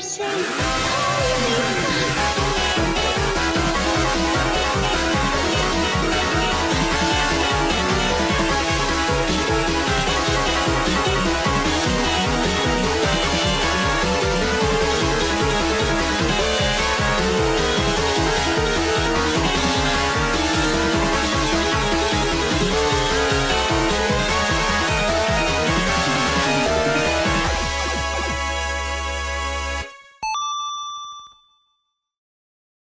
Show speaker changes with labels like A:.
A: sorry